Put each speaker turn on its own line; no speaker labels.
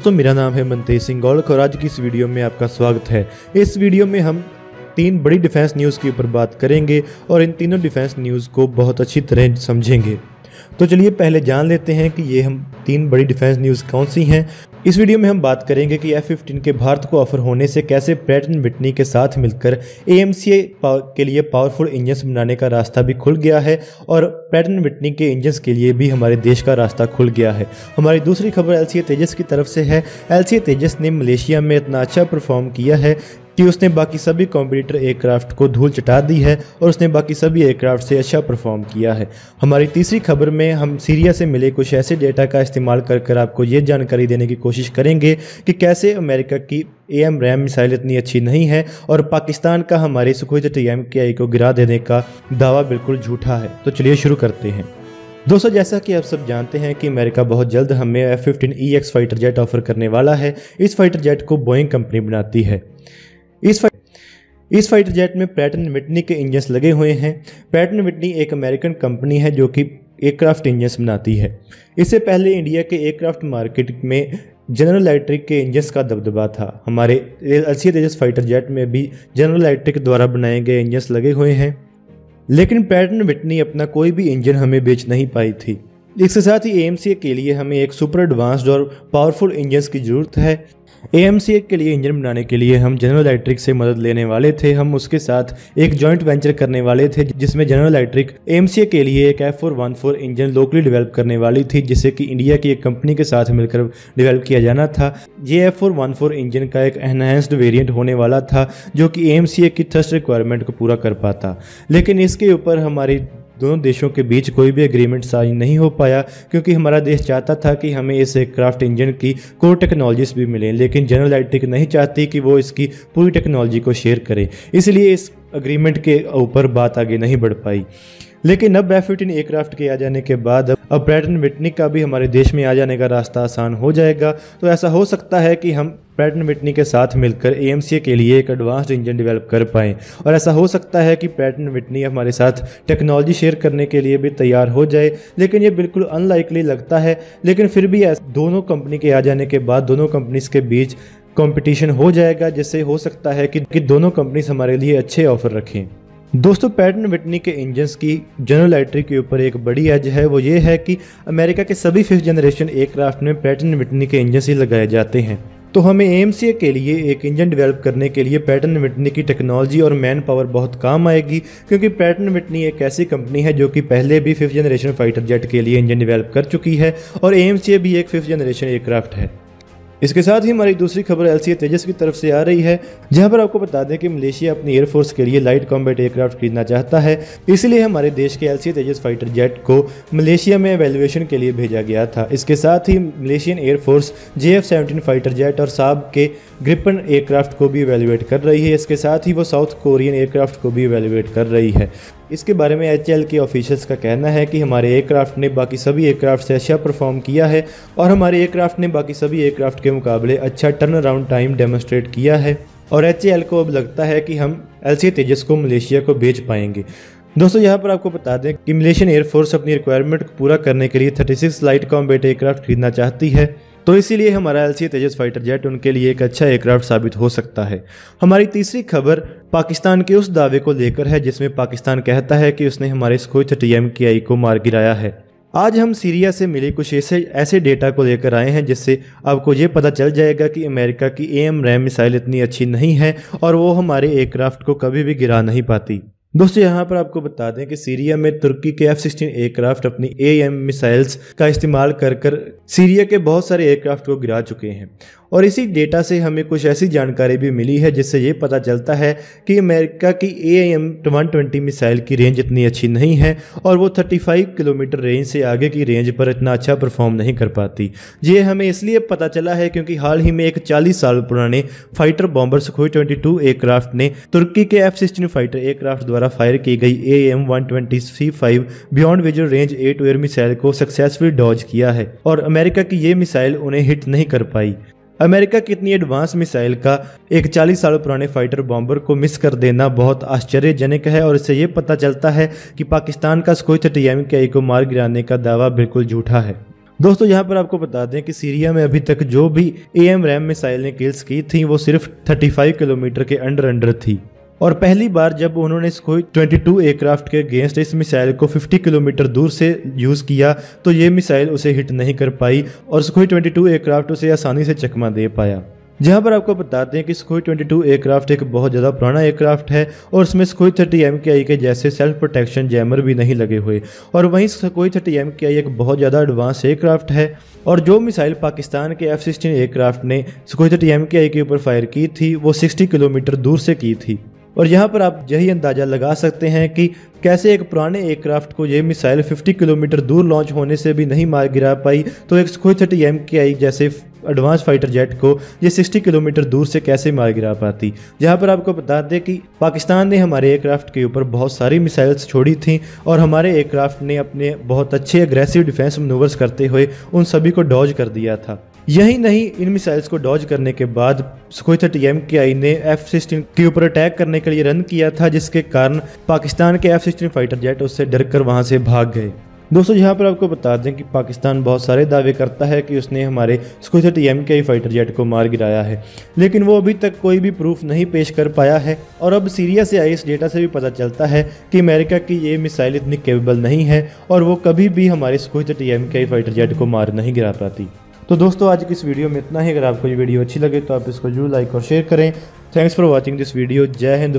दोस्तों, मेरा नाम है मनतेज सिंह गौड़क और आज की इस वीडियो में आपका स्वागत है। इस वीडियो में हम तीन बड़ी डिफेंस न्यूज़ के ऊपर बात करेंगे और इन तीनों डिफेंस न्यूज़ को बहुत अच्छी तरह समझेंगे। तो चलिए पहले जान लेते हैं कि ये हम तीन बड़ी डिफेंस न्यूज़ कौन सी हैं इस वीडियो में हम बात करेंगे कि एफ़ फिफ्टीन के भारत को ऑफ़र होने से कैसे प्रैटन विटनी के साथ मिलकर एएमसीए के लिए पावरफुल इंजन्स बनाने का रास्ता भी खुल गया है और प्रैटन विटनी के इंजन्स के लिए भी हमारे देश का रास्ता खुल गया है। हमारी दूसरी खबर एलसीए तेजस की तरफ़ से है। एलसीए तेजस ने मलेशिया में इतना अच्छा परफॉर्म किया है कि उसने बाकी सभी कॉम्पिटिटर एयरक्राफ्ट को धूल चटा दी है और उसने बाकी सभी एयरक्राफ्ट से अच्छा परफॉर्म किया है। हमारी तीसरी खबर में हम सीरिया से मिले कुछ ऐसे डेटा का इस्तेमाल कर कर आपको ये जानकारी देने की कोशिश करेंगे कि कैसे अमेरिका की ए एम रैम मिसाइल इतनी अच्छी नहीं है और पाकिस्तान का हमारे सुखोई टी एम के आई को गिरा देने का दावा बिल्कुल झूठा है। तो चलिए शुरू करते हैं। दोस्तों, जैसा कि आप सब जानते हैं कि अमेरिका बहुत जल्द हमें F fifteen E X fighter jet offer करने वाला है। इस फाइटर जेट को बोइंग कंपनी बनाती है। इस इस फाइटर जेट में पैटर्न विटनी के इंजन्स लगे हुए हैं। पैटर्न विटनी एक अमेरिकन कंपनी है जो कि एयरक्राफ्ट इंजन्स बनाती है। इससे पहले इंडिया के एयरक्राफ्ट मार्केट में जनरल इलेक्ट्रिक के इंजन्स का दबदबा था। हमारे एलसी तेजस फाइटर जेट में भी जनरल इलेक्ट्रिक द्वारा बनाए गए इंजन्स लगे हुए हैं। लेकिन पैटर्न विटनी अपना कोई भी इंजन हमें बेच नहीं पाई थी। इसके साथ ही ए के लिए हमें एक सुपर एडवांस्ड और पावरफुल इंजन्स की ज़रूरत है। ए के लिए इंजन बनाने के लिए हम जनरल इलेक्ट्रिक से मदद लेने वाले थे। हम उसके साथ एक जॉइंट वेंचर करने वाले थे, जिसमें जनरल इलेक्ट्रिक एम के लिए एक F four one four engine locally develop करने वाली थी, जिसे कि इंडिया की एक कंपनी के साथ मिलकर डेवलप किया जाना था। ये F four one four engine का एक एनहेंस्ड वेरियंट होने वाला था, जो कि एम की थ्रस्ट रिक्वायरमेंट को पूरा कर पाता। लेकिन इसके ऊपर हमारी दोनों देशों के बीच कोई भी एग्रीमेंट साइन नहीं हो पाया, क्योंकि हमारा देश चाहता था कि हमें इस एयरक्राफ्ट इंजन की कोर टेक्नोलॉजीज़ भी मिलें, लेकिन जनरल इलेक्ट्रिक नहीं चाहती कि वो इसकी पूरी टेक्नोलॉजी को शेयर करें। इसलिए इस अग्रीमेंट के ऊपर बात आगे नहीं बढ़ पाई। लेकिन अब एफ़ फिफ्टीन एयरक्राफ्ट के आ जाने के बाद, अब ब्रैटन विटनी का भी हमारे देश में आ जाने का रास्ता आसान हो जाएगा। तो ऐसा हो सकता है कि हम ब्रैटन विटनी के साथ मिलकर ए के लिए एक एडवांस्ड इंजन डेवलप कर पाएँ। और ऐसा हो सकता है कि ब्रैटन विटनी हमारे साथ टेक्नोलॉजी शेयर करने के लिए भी तैयार हो जाए लेकिन ये बिल्कुल अनलाइकली लगता है। लेकिन फिर भी दोनों कंपनी के आ जाने के बाद दोनों कंपनीज़ के बीच कंपटीशन हो जाएगा जिससे हो सकता है कि, कि दोनों कंपनीज़ हमारे लिए अच्छे ऑफ़र रखें। दोस्तों पैटर्न विटनी के इंजन्स की जनरल इलेक्ट्रिक के ऊपर एक बड़ी एज है। वो ये है कि अमेरिका के सभी फिफ्थ जनरेशन एयरक्राफ्ट में पैटर्न विटनी के इंजन ही लगाए जाते हैं। तो हमें एम के लिए एक इंजन डेवलप करने के लिए पैटर्न विटनी की टेक्नोलॉजी और मैन पावर बहुत काम आएगी, क्योंकि पैटर्न विटनी एक ऐसी कंपनी है जो कि पहले भी फिफ्थ जनरेशन फाइटर जेट के लिए इंजन डेवलप कर चुकी है और एम भी एक फिफ्थ जनरेशन एयरक्राफ्ट है। इसके साथ ही हमारी दूसरी खबर एलसीए तेजस की तरफ़ से आ रही है, जहाँ पर आपको बता दें कि मलेशिया अपनी एयरफोर्स के लिए लाइट कॉम्बैट एयरक्राफ्ट खरीदना चाहता है। इसलिए हमारे देश के एलसीए तेजस फाइटर जेट को मलेशिया में एवेल्युएशन के लिए भेजा गया था। इसके साथ ही Malaysian Air Force J F fighter jet और साब के ग्रिपन एयरक्राफ्ट को भी एवेल्युएट कर रही है। इसके साथ ही वो साउथ कोरियन एयरक्राफ्ट को भी एवेल्युएट कर रही है। इसके बारे में एच के ऑफिशियल्स का कहना है कि हमारे एयरक्राफ्ट ने बाकी सभी एयरक्राफ्ट से अच्छा परफॉर्म किया है और हमारे एयरक्राफ्ट ने बाकी सभी एयरक्राफ्ट के मुकाबले अच्छा टर्न अराउंड टाइम डेमोस्ट्रेट किया है। और एच को अब लगता है कि हम एलसी तेजस को मलेशिया को भेज पाएँगे। दोस्तों, यहाँ पर आपको बता दें कि मलेशियन एयरफोर्स अपनी रिक्वायरमेंट को पूरा करने के लिए 36 लाइट कॉम्बेट एयरक्राफ्ट खरीदना चाहती है। तो इसीलिए हमारा एल तेजस फाइटर जेट उनके लिए एक अच्छा एयरक्राफ्ट साबित हो सकता है। हमारी तीसरी खबर पाकिस्तान के उस दावे को लेकर है, जिसमें पाकिस्तान कहता है कि उसने हमारे स्कोई थर्टी एम की आई को मार गिराया है। आज हम सीरिया से मिले कुछ ऐसे ऐसे डेटा को लेकर आए हैं, जिससे आपको ये पता चल जाएगा कि अमेरिका की ए एम रैम मिसाइल इतनी अच्छी नहीं है, और वो हमारे एयरक्राफ्ट को कभी भी गिरा नहीं पाती। दोस्तों, यहाँ पर आपको बता दें कि सीरिया में तुर्की के एफ़ सिक्सटीन एयरक्राफ्ट अपनी ए एम मिसाइल्स का इस्तेमाल कर कर सीरिया के बहुत सारे एयरक्राफ्ट को गिरा चुके हैं। और इसी डेटा से हमें कुछ ऐसी जानकारी भी मिली है, जिससे ये पता चलता है कि अमेरिका की A M one twenty missile की रेंज इतनी अच्छी नहीं है और वो 35 किलोमीटर रेंज से आगे की रेंज पर इतना अच्छा परफॉर्म नहीं कर पाती। ये हमें इसलिए पता चला है क्योंकि हाल ही में एक 40 साल पुराने फाइटर बॉम्बर सुखोई 22 एयरक्राफ्ट ने तुर्की के एफ़ सिक्सटीन फाइटर एयरक्राफ्ट द्वारा फायर की गई A M one twenty C five beyond visual range air to air missile को सक्सेसफुली डॉज किया है और अमेरिका की ये मिसाइल उन्हें हिट नहीं कर पाई। अमेरिका की इतनी एडवांस मिसाइल का एक 40 साल पुराने फाइटर बॉम्बर को मिस कर देना बहुत आश्चर्यजनक है और इससे ये पता चलता है कि पाकिस्तान का स्कोई थर्टी एम को मार गिराने का दावा बिल्कुल झूठा है। दोस्तों, यहाँ पर आपको बता दें कि सीरिया में अभी तक जो भी ए एम रैम मिसाइल ने किल्स की थी, वो सिर्फ़ 35 किलोमीटर के अंडर अंडर थी। और पहली बार जब उन्होंने कोई 22 एयरक्राफ्ट के अगेंस्ट इस मिसाइल को 50 किलोमीटर दूर से यूज़ किया तो ये मिसाइल उसे हिट नहीं कर पाई और सुखोई 22 एयरक्राफ्ट उसे आसानी से चकमा दे पाया। जहाँ पर आपको बताते हैं कि स्कोई 22 एयरक्राफ्ट एक बहुत ज़्यादा पुराना एयरक्राफ्ट है और उसमें स्कोई 30 एम के आई के जैसे सेल्फ प्रोटेक्शन जैमर भी नहीं लगे हुए। और वहीं स्कोई 30 एम के आई एक बहुत ज़्यादा एडवांस एयरक्राफ्ट है और जो मिसाइल पाकिस्तान के एफ़ सिक्सटीन एयरक्राफ्ट ने स्कोई 30 एम के आई के ऊपर फायर की थी, वो 60 किलोमीटर दूर से की थी। और यहाँ पर आप यही अंदाज़ा लगा सकते हैं कि कैसे एक पुराने एयरक्राफ्ट को ये मिसाइल 50 किलोमीटर दूर लॉन्च होने से भी नहीं मार गिरा पाई। तो एक सुखोई थर्टी एम के आई जैसे एडवांस फाइटर जेट को ये 60 किलोमीटर दूर से कैसे मार गिरा पाती? यहाँ पर आपको बता दें कि पाकिस्तान ने हमारे एयरक्राफ्ट के ऊपर बहुत सारी मिसाइल्स छोड़ी थी और हमारे एयरक्राफ्ट ने अपने बहुत अच्छे अग्रेसिव डिफेंस मनूवर्स करते हुए उन सभी को डॉज कर दिया था। यही नहीं, इन मिसाइल्स को डॉज करने के बाद सुखोई थर्टी एम के आई ने एफ़ सिक्सटीन के ऊपर अटैक करने के लिए रन किया था, जिसके कारण पाकिस्तान के एफ़ सिक्सटीन फाइटर जेट उससे डर कर वहाँ से भाग गए। दोस्तों, यहाँ पर आपको बता दें कि पाकिस्तान बहुत सारे दावे करता है कि उसने हमारे सुखोई थर्टी एम के फाइटर जेट को मार गिराया है। लेकिन वो अभी तक कोई भी प्रूफ नहीं पेश कर पाया है और अब सीरिया से आई इस डेटा से भी पता चलता है कि अमेरिका की ये मिसाइल इतनी केपेबल नहीं है और वो कभी भी हमारे सुखोई थर्टी एम के फाइटर जेट को मार नहीं गिरा पाती। तो दोस्तों, आज की इस वीडियो में इतना ही। अगर आपको ये वीडियो अच्छी लगे तो आप इसको ज़रूर लाइक और शेयर करें। Thanks for watching this video जय हिंद।